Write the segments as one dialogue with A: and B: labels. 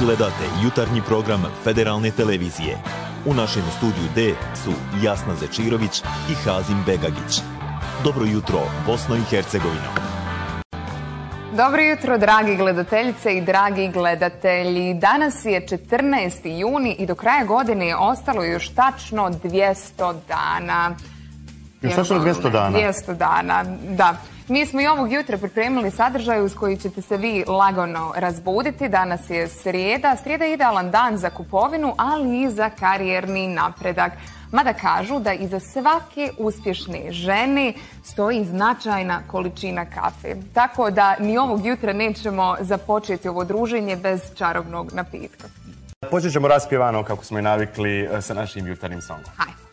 A: Gledate jutarnji program Federalne televizije. U našem studiju D su Jasna Zečirović i Hazim Begagić. Dobro jutro, Bosno i Hercegovino.
B: Dobro jutro, dragi gledateljice i dragi gledatelji. Danas je 14. juni i do kraja godine je ostalo još tačno 200 dana.
C: Još tačno 200 dana?
B: 200 dana, da. Mi smo i ovog jutra pripremili sadržaj uz koji ćete se vi lagano razbuditi. Danas je srijeda. Srijeda je idealan dan za kupovinu, ali i za karijerni napredak. Mada kažu da iza svake uspješne žene stoji značajna količina kafe. Tako da ni ovog jutra nećemo započeti ovo druženje bez čarobnog napitka.
C: Počet ćemo raspjevano kako smo i navikli e, sa našim jutarnjim songom.
B: Hajde.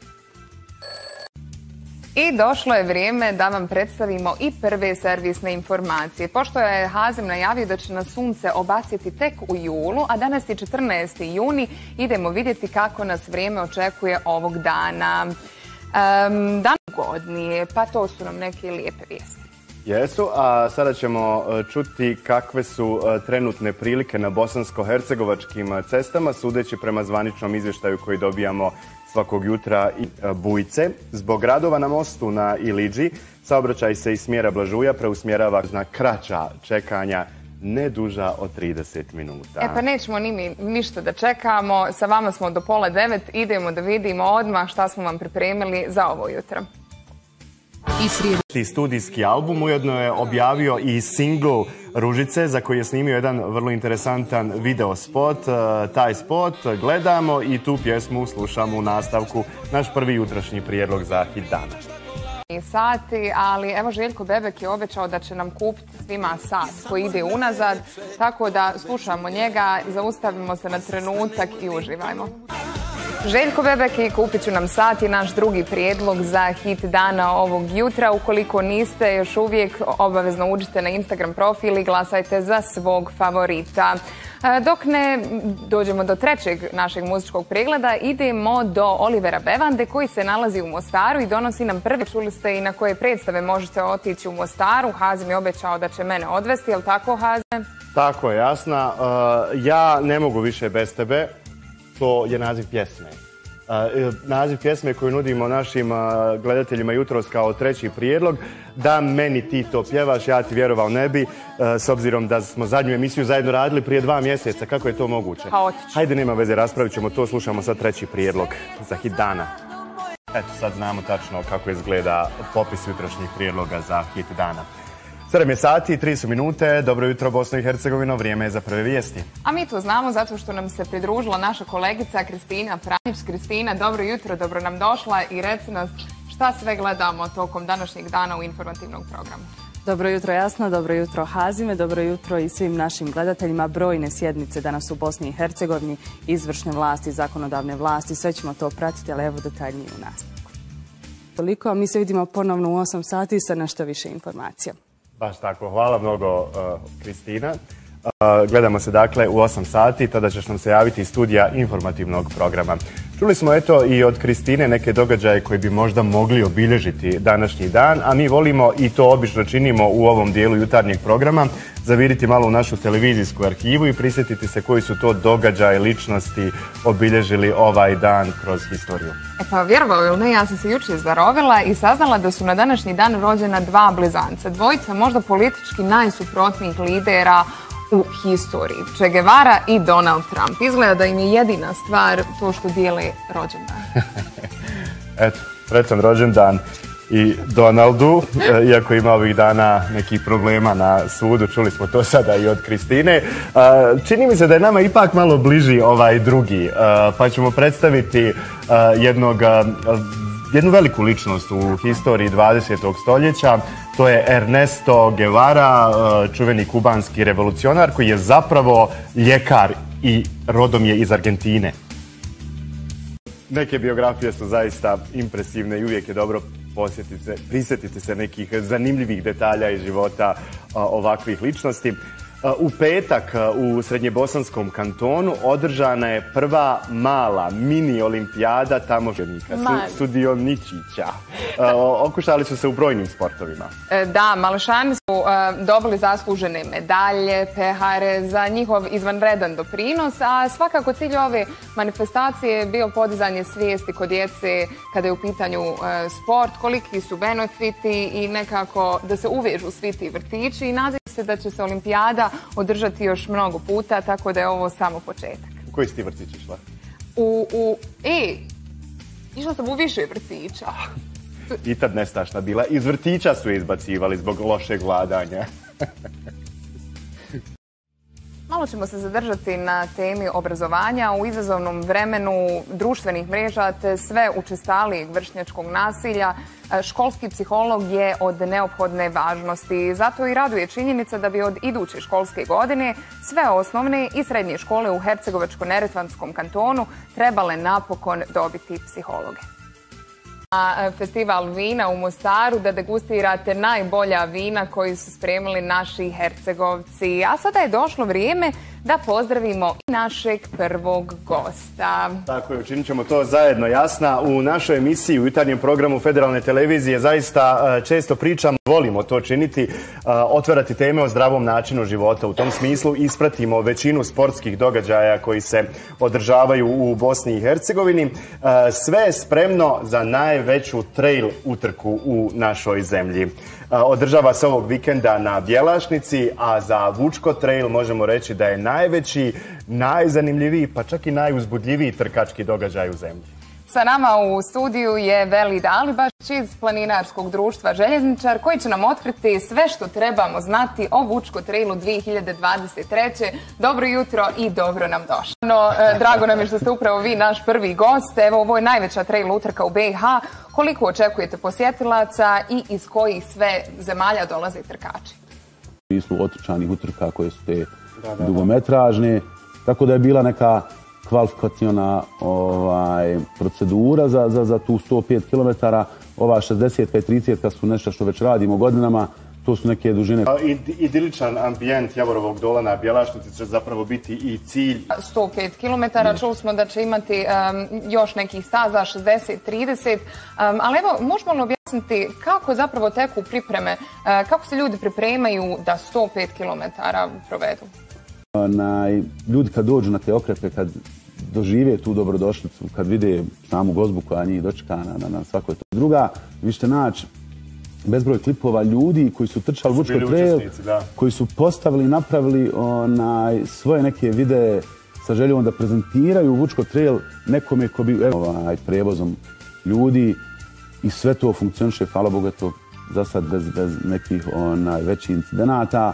B: I došlo je vrijeme da vam predstavimo i prve servisne informacije. Pošto je Hazem najavio da će nas sunce obasjeti tek u julu, a danas je 14. juni, idemo vidjeti kako nas vrijeme očekuje ovog dana. Dan godnije, pa to su nam neke lijepe vijesti.
C: Jesu, a sada ćemo e, čuti kakve su e, trenutne prilike na bosansko-hercegovačkim cestama, sudeći prema zvaničnom izvještaju koji dobijamo svakog jutra i e, Bujce. Zbog radova na mostu na Iliđi, saobraćaj se iz smjera Blažuja preusmjerava na kraća čekanja ne duža od 30 minuta.
B: E pa nećemo ni mi ništa da čekamo. Sa vama smo do pola devet. Idemo da vidimo odmah šta smo vam pripremili za ovo jutro.
C: I studijski album ujedno je objavio i single Ružice za koji je snimio jedan vrlo interesantan video spot. E, taj spot gledamo i tu pjesmu slušamo u nastavku. Naš prvi jutrašnji prijedlog za hit dana.
B: Sati, ali evo Željko Bebek je obećao da će nam kupiti svima sat koji ide unazad, tako da slušamo njega, zaustavimo se na trenutak i uživajmo. Željko Bebek i kupit ću nam sat i naš drugi prijedlog za hit dana ovog jutra. Ukoliko niste još uvijek, obavezno uđite na Instagram profil i glasajte za svog favorita. E, dok ne dođemo do trećeg našeg muzičkog pregleda, idemo do Olivera Bevande koji se nalazi u Mostaru i donosi nam prve. Čuli ste i na koje predstave možete otići u Mostaru. Hazim je obećao da će mene odvesti, jel tako Hazim?
C: Tako je, jasna. E, ja ne mogu više bez tebe to je naziv pjesme. E, naziv pjesme koju nudimo našim gledateljima jutros kao treći prijedlog, da meni ti to pjevaš, ja ti vjerovao ne bi, s obzirom da smo zadnju emisiju zajedno radili prije dva mjeseca. Kako je to moguće? Hajde, nema veze, raspravit ćemo to, slušamo sad treći prijedlog za hit dana. Eto, sad znamo tačno kako izgleda popis jutrošnjih prijedloga za hit dana. 7 je sati, 3 su minute. Dobro jutro Bosno i Hercegovino, vrijeme je za prve vijesti.
B: A mi to znamo zato što nam se pridružila naša kolegica Kristina Pranić. Kristina, dobro jutro, dobro nam došla i reci nas šta sve gledamo tokom današnjeg dana u informativnom programu.
D: Dobro jutro Jasna, dobro jutro Hazime, dobro jutro i svim našim gledateljima. Brojne sjednice danas u Bosni i Hercegovini, izvršne vlasti, zakonodavne vlasti, sve ćemo to pratiti, ali evo detaljnije u nastavku. Toliko, a mi se vidimo ponovno u 8 sati sa nešto više informacija.
C: Baš tako, hvala mnogo uh, Kristina. Uh, gledamo se dakle u 8 sati, tada ćeš nam se javiti iz studija informativnog programa. Čuli smo eto i od Kristine neke događaje koji bi možda mogli obilježiti današnji dan, a mi volimo i to obično činimo u ovom dijelu jutarnjeg programa, zaviriti malo u našu televizijsku arhivu i prisjetiti se koji su to događaje, ličnosti obilježili ovaj dan kroz historiju.
B: E pa vjerovao ili ne, ja sam se jučer zarovila i saznala da su na današnji dan rođena dva blizanca. Dvojica možda politički najsuprotnijih lidera u historiji. Che Guevara i Donald Trump. Izgleda da im je jedina stvar to što dijele rođendan.
C: Eto, sretan rođendan i Donaldu, e, iako ima ovih dana nekih problema na sudu, čuli smo to sada i od Kristine. E, čini mi se da je nama ipak malo bliži ovaj drugi, e, pa ćemo predstaviti jednog jednu veliku ličnost u historiji 20. stoljeća. To je Ernesto Guevara, čuveni kubanski revolucionar koji je zapravo ljekar i rodom je iz Argentine. Neke biografije su zaista impresivne i uvijek je dobro prisjetiti se nekih zanimljivih detalja iz života ovakvih ličnosti. U petak u Srednjebosanskom kantonu održana je prva mala mini olimpijada tamoženika, studioničića. Okušali su se u brojnim sportovima.
B: E, da, Malešani su e, dobili zaslužene medalje, pehare za njihov izvanredan doprinos, a svakako cilj ove manifestacije je bio podizanje svijesti kod djece kada je u pitanju e, sport, koliki su benefiti i nekako da se uvežu svi ti vrtići i se da će se olimpijada održati još mnogo puta, tako da je ovo samo početak.
C: U koji si ti vrtić išla?
B: U, u, e, išla sam u više vrtića.
C: I tad nestašna bila. Iz vrtića su je izbacivali zbog lošeg vladanja.
B: Malo ćemo se zadržati na temi obrazovanja u izazovnom vremenu društvenih mreža te sve učestalijeg vršnjačkog nasilja. Školski psiholog je od neophodne važnosti. Zato i raduje činjenica da bi od iduće školske godine sve osnovne i srednje škole u Hercegovačko-Neretvanskom kantonu trebale napokon dobiti psihologe na festival vina u Mostaru da degustirate najbolja vina koji su spremili naši hercegovci. A sada je došlo vrijeme da pozdravimo i našeg prvog gosta.
C: Tako je, učinit ćemo to zajedno jasna. U našoj emisiji u jutarnjem programu Federalne televizije zaista e, često pričamo, volimo to činiti, e, otvarati teme o zdravom načinu života. U tom smislu ispratimo većinu sportskih događaja koji se održavaju u Bosni i Hercegovini. E, sve je spremno za najveću trail utrku u našoj zemlji. Održava se ovog vikenda na Bjelašnici, a za Vučko Trail možemo reći da je najveći, najzanimljiviji, pa čak i najuzbudljiviji trkački događaj u zemlji.
B: Sa nama u studiju je Veli Dalibaš iz planinarskog društva Željezničar koji će nam otkriti sve što trebamo znati o Vučko Trailu 2023. Dobro jutro i dobro nam došli. No, e, drago nam je što ste upravo vi naš prvi gost. Evo, ovo je najveća trail utrka u BiH. Koliko očekujete posjetilaca i iz kojih sve zemalja dolaze trkači?
E: Mi smo otrčanih utrka koje su te dugometražne, tako da je bila neka kvalifikacijona ovaj, procedura za, za, za tu 105 km. Ova 65-30 su nešto što već radimo godinama, to su neke dužine.
C: Idiličan ambijent Javorovog dola na Bjelašnici će zapravo biti i cilj.
B: 105 km, čuli smo da će imati još nekih staza, 60-30, ali evo, možemo li objasniti kako zapravo teku pripreme, e, kako se ljudi pripremaju da 105 km provedu?
E: Ljudi kad dođu na te okrepe, kad dožive tu dobrodošlicu, kad vide samu gozbu koja njih dočeka na, na, svakoj to. Druga, vi ćete naći bezbroj klipova ljudi koji su trčali Vučko trail, koji su postavili i napravili onaj, svoje neke videe sa željom da prezentiraju Vučko trail nekome ko bi ovaj, prevozom ljudi i sve to funkcioniše, hvala Boga to za sad bez, bez nekih onaj, većih incidenata.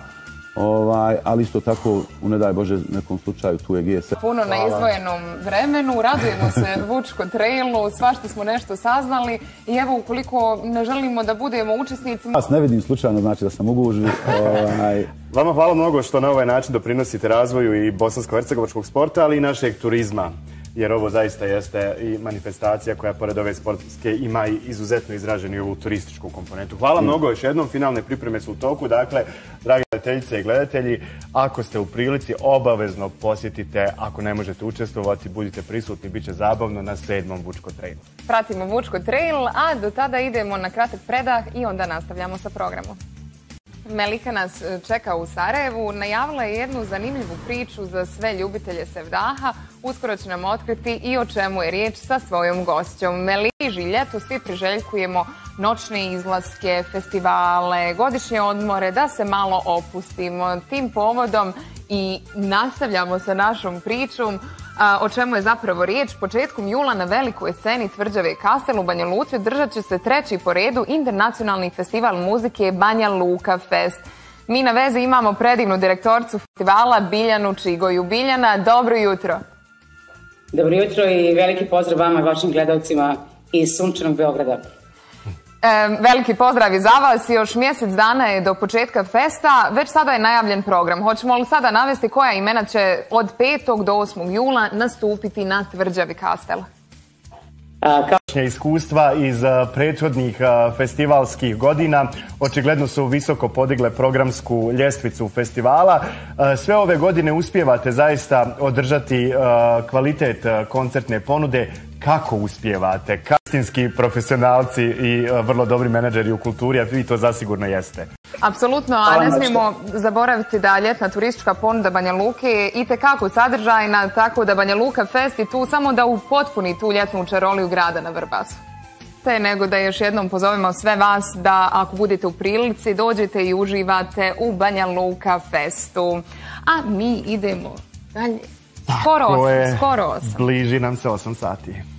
E: Ovaj, ali isto tako, u ne daj Bože, nekom slučaju tu je GSM.
B: Puno na izvojenom vremenu, radujemo se Vučko trailu, svašta smo nešto saznali i evo ukoliko ne želimo da budemo učesnici...
E: Vas ne vidim slučajno, znači da sam uguži.
C: Ovaj... Vama hvala mnogo što na ovaj način doprinosite razvoju i bosansko-hercegovačkog sporta, ali i našeg turizma jer ovo zaista jeste i manifestacija koja pored ove sportske ima i izuzetno izraženu ovu turističku komponentu. Hvala mm. mnogo još jednom, finalne pripreme su u toku, dakle, dragi gledateljice i gledatelji, ako ste u prilici, obavezno posjetite, ako ne možete učestvovati, budite prisutni, bit će zabavno na sedmom Vučko Trailu.
B: Pratimo Vučko Trail, a do tada idemo na kratak predah i onda nastavljamo sa programom. Melika nas e, čeka u Sarajevu. Najavila je jednu zanimljivu priču za sve ljubitelje Sevdaha. Uskoro će nam otkriti i o čemu je riječ sa svojom gošćom. Meliži, ljeto svi priželjkujemo noćne izlaske, festivale, godišnje odmore, da se malo opustimo. Tim povodom i nastavljamo sa našom pričom o čemu je zapravo riječ. Početkom jula na velikoj sceni Tvrđave Kastel u Banja Luci držat će se treći po redu internacionalni festival muzike Banja Luka Fest. Mi na vezi imamo predivnu direktorcu festivala Biljanu Čigoju. Biljana, dobro jutro.
F: Dobro jutro i veliki pozdrav vama i vašim gledalcima iz sunčanog Beograda
B: veliki pozdrav i za vas. Još mjesec dana je do početka festa. Već sada je najavljen program. Hoćemo li sada navesti koja imena će od 5. do 8. jula nastupiti na tvrđavi Kastel?
F: kao
C: dosadašnja iskustva iz prethodnih festivalskih godina očigledno su visoko podigle programsku ljestvicu festivala. Sve ove godine uspijevate zaista održati kvalitet koncertne ponude. Kako uspijevate? Kastinski profesionalci i a, vrlo dobri menadžeri u kulturi, a vi to zasigurno jeste.
B: Apsolutno, a ne smijemo zaboraviti da ljetna turistička ponuda Banja Luke je itekako sadržajna, tako da Banja Luka Fest je tu samo da upotpuni tu ljetnu čaroliju grada na Vrbasu. Te nego da još jednom pozovemo sve vas da ako budete u prilici dođete i uživate u Banja Luka Festu. A mi idemo dalje. Skoro
C: Tako
B: osam,
C: je.
B: skoro osam.
C: Bliži nam se 8 sati.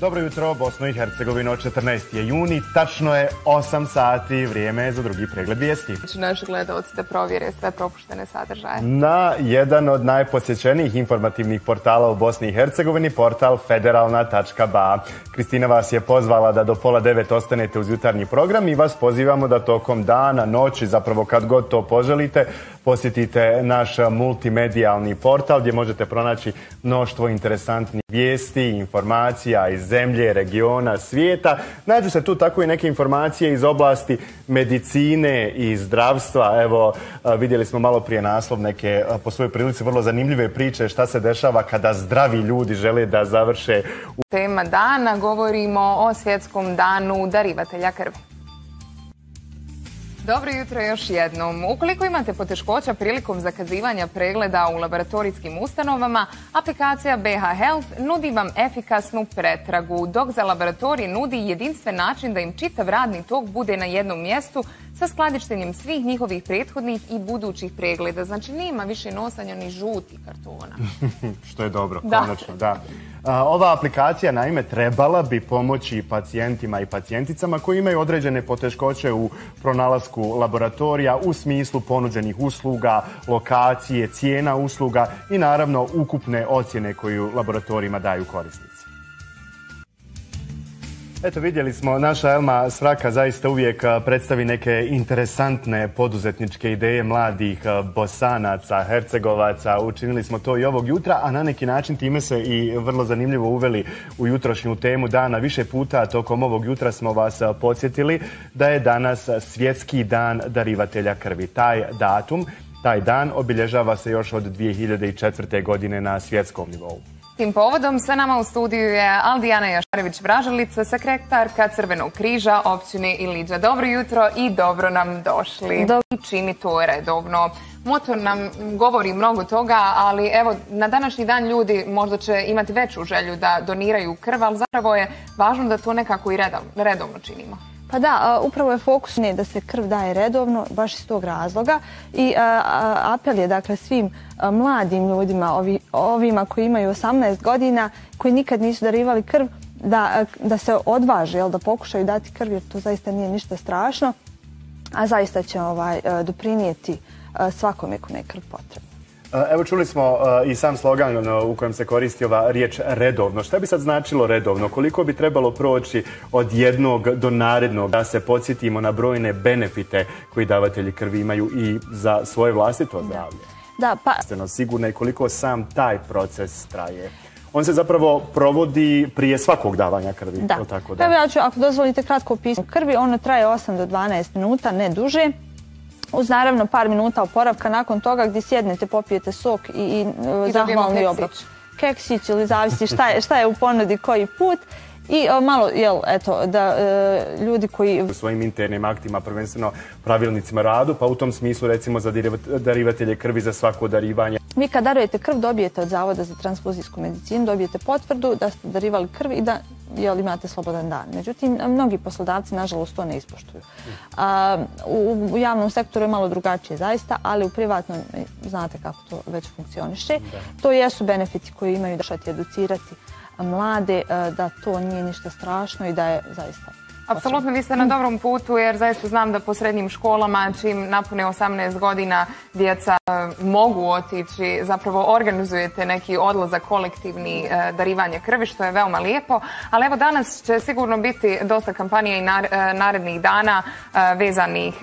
C: Dobro jutro, Bosno i Hercegovino, 14. je juni, tačno je 8 sati, vrijeme je za drugi pregled vijesti.
B: Znači naši gledalci da provjere sve propuštene sadržaje.
C: Na jedan od najposjećenijih informativnih portala u Bosni i Hercegovini, portal federalna.ba. Kristina vas je pozvala da do pola devet ostanete uz jutarnji program i vas pozivamo da tokom dana, noći, zapravo kad god to poželite, posjetite naš multimedijalni portal gdje možete pronaći mnoštvo interesantnih vijesti, informacija iz zemlje, regiona, svijeta. Nađu se tu tako i neke informacije iz oblasti medicine i zdravstva. Evo, vidjeli smo malo prije naslov neke po svojoj prilici vrlo zanimljive priče šta se dešava kada zdravi ljudi žele da završe u
B: Tema dana govorimo o svjetskom danu darivatelja krvi. Dobro jutro još jednom. Ukoliko imate poteškoća prilikom zakazivanja pregleda u laboratorijskim ustanovama, aplikacija BH Health nudi vam efikasnu pretragu, dok za laboratorije nudi jedinstven način da im čitav radni tok bude na jednom mjestu sa skladištenjem svih njihovih prethodnih i budućih pregleda. Znači nema više nosanja ni žutih kartona.
C: što je dobro,
B: Da.
C: konačno, da. A, Ova aplikacija naime trebala bi pomoći pacijentima i pacijenticama koji imaju određene poteškoće u pronalasku laboratorija u smislu ponuđenih usluga, lokacije, cijena usluga i naravno ukupne ocjene koju laboratorijima daju korisnici. Eto vidjeli smo, naša Elma Svraka zaista uvijek predstavi neke interesantne poduzetničke ideje mladih bosanaca, hercegovaca. Učinili smo to i ovog jutra, a na neki način time se i vrlo zanimljivo uveli u jutrošnju temu dana. Više puta tokom ovog jutra smo vas podsjetili da je danas svjetski dan darivatelja krvi. Taj datum, taj dan obilježava se još od 2004. godine na svjetskom nivou.
B: Tim povodom sa nama u studiju je Aldijana Jašarević-Vražalica, sekretarka Crvenog križa općine Iliđa. Dobro jutro i dobro nam došli.
D: Dobro.
B: Čini to redovno. Motor nam govori mnogo toga, ali evo, na današnji dan ljudi možda će imati veću želju da doniraju krv, ali zapravo je važno da to nekako i redovno činimo.
G: Pa da, upravo je fokus ne da se krv daje redovno, baš iz tog razloga. I apel je dakle svim mladim ljudima, ovi, ovima koji imaju 18 godina, koji nikad nisu darivali krv, da, da se odvaže, jel, da pokušaju dati krv, jer to zaista nije ništa strašno, a zaista će ovaj, doprinijeti svakome kome je krv potrebna.
C: Evo čuli smo uh, i sam slogan ono, u kojem se koristi ova riječ redovno. Šta bi sad značilo redovno? Koliko bi trebalo proći od jednog do narednog da se podsjetimo na brojne benefite koji davatelji krvi imaju i za svoje vlastito zdravlje?
G: Da, pa
C: sigurno i koliko sam taj proces traje. On se zapravo provodi prije svakog davanja krvi.
G: Da.
C: jel Tako
G: Evo ja ću, ako dozvolite, kratko opisati krvi. Ono traje 8 do 12 minuta, ne duže. Uz naravno par minuta oporavka nakon toga gdje sjednete, popijete sok i, i, e, zahvalni
B: keksić.
G: obrok. Keksić ili zavisi šta je, šta je u ponudi koji put. I e, malo, jel, eto, da e, ljudi koji
C: u svojim internim aktima, prvenstveno pravilnicima radu, pa u tom smislu recimo za darivatelje krvi za svako darivanje.
G: Vi kad darujete krv dobijete od Zavoda za transfuzijsku medicinu, dobijete potvrdu da ste darivali krv i da jel, imate slobodan dan. Međutim, mnogi poslodavci nažalost to ne ispoštuju. A, u, u javnom sektoru je malo drugačije zaista, ali u privatnom e, znate kako to već funkcioniše. To jesu benefiti koji imaju da šati educirati mlade, e, da to nije ništa strašno i da je zaista
B: Apsolutno, vi ste na dobrom putu jer zaista znam da po srednjim školama čim napune 18 godina djeca e, mogu otići, zapravo organizujete neki odlazak kolektivni e, darivanje krvi što je veoma lijepo, ali evo danas će sigurno biti dosta kampanija i e, narednih dana vezanih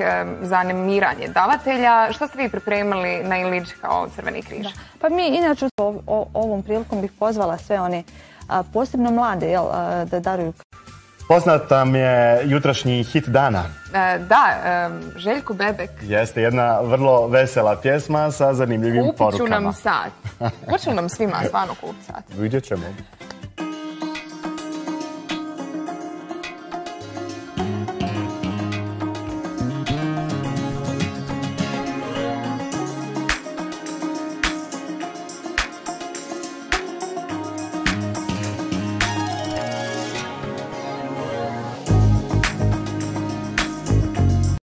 B: za animiranje davatelja. Što ste vi pripremili na Ilić kao Crveni križ?
G: Pa mi inače ovom prilikom bih pozvala sve one posebno mlade, jel, da daruju
C: Poznat nam je jutrašnji hit dana.
B: E, da, e, Željko Bebek,
C: Jeste jedna vrlo vesela pjesma sa zanimljivim
B: kupit ću
C: porukama.
B: nam sat. Će nam svima stvarno kupiti sat?
C: Vidjet ćemo.